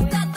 move that